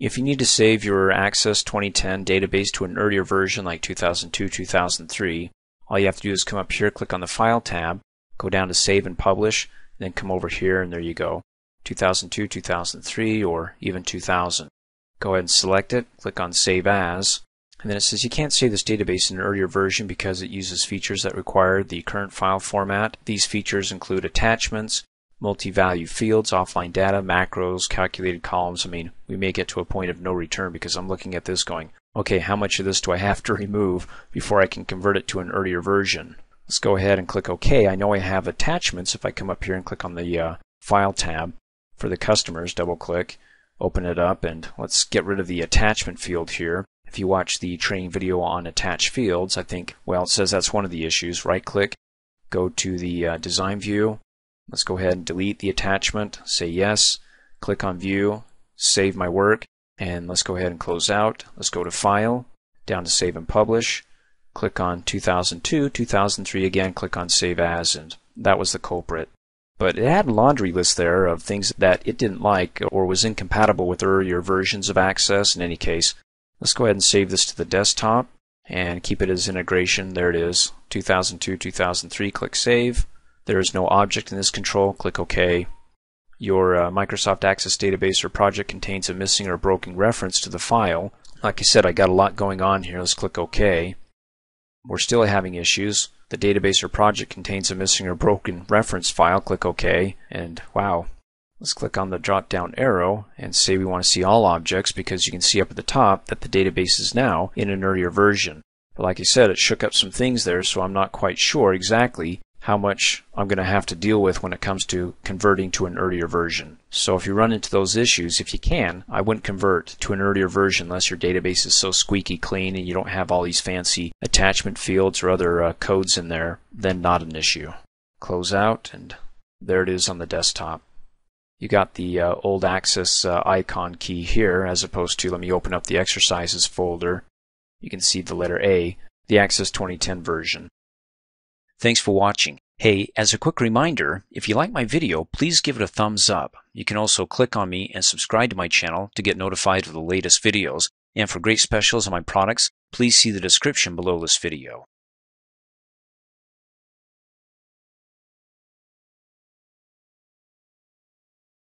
If you need to save your Access 2010 database to an earlier version like 2002, 2003, all you have to do is come up here, click on the File tab, go down to Save and Publish, and then come over here and there you go. 2002, 2003, or even 2000. Go ahead and select it, click on Save As, and then it says you can't save this database in an earlier version because it uses features that require the current file format. These features include attachments, multi-value fields, offline data, macros, calculated columns. I mean, we may get to a point of no return because I'm looking at this going, okay, how much of this do I have to remove before I can convert it to an earlier version? Let's go ahead and click OK. I know I have attachments. If I come up here and click on the uh, File tab for the customers, double click, open it up, and let's get rid of the attachment field here. If you watch the training video on attached fields, I think, well, it says that's one of the issues. Right click, go to the uh, design view. Let's go ahead and delete the attachment, say yes, click on view, save my work, and let's go ahead and close out. Let's go to file, down to save and publish, click on 2002, 2003 again, click on save as, and that was the culprit. But it had a laundry list there of things that it didn't like or was incompatible with earlier versions of Access in any case. Let's go ahead and save this to the desktop and keep it as integration. There it is, 2002, 2003, click Save. There is no object in this control, click OK. Your uh, Microsoft Access database or project contains a missing or broken reference to the file. Like I said, I got a lot going on here. Let's click OK. We're still having issues. The database or project contains a missing or broken reference file. Click OK. And wow, Let's click on the drop down arrow and say we want to see all objects because you can see up at the top that the database is now in an earlier version. But like I said, it shook up some things there, so I'm not quite sure exactly how much I'm going to have to deal with when it comes to converting to an earlier version. So if you run into those issues, if you can, I wouldn't convert to an earlier version unless your database is so squeaky clean and you don't have all these fancy attachment fields or other uh, codes in there, then not an issue. Close out and there it is on the desktop you got the uh, old Access uh, icon key here as opposed to, let me open up the exercises folder. You can see the letter A, the Access 2010 version. Thanks for watching. Hey, as a quick reminder, if you like my video, please give it a thumbs up. You can also click on me and subscribe to my channel to get notified of the latest videos. And for great specials on my products, please see the description below this video.